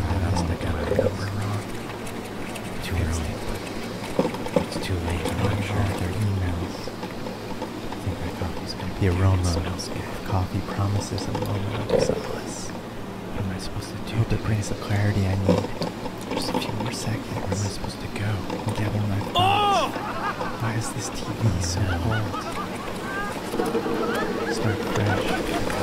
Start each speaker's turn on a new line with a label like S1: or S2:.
S1: wrong. Too early. It's too late. I'm not sure if
S2: their emails. I
S1: think my coffee's gonna be The aroma of
S2: coffee promises a moment of solace. What
S1: am I supposed to do? Hope it brings
S2: the clarity I need. Just a few more seconds. Where am I supposed
S1: to go?
S2: And gather my thoughts. Oh! Why is this TV so old? Start fresh.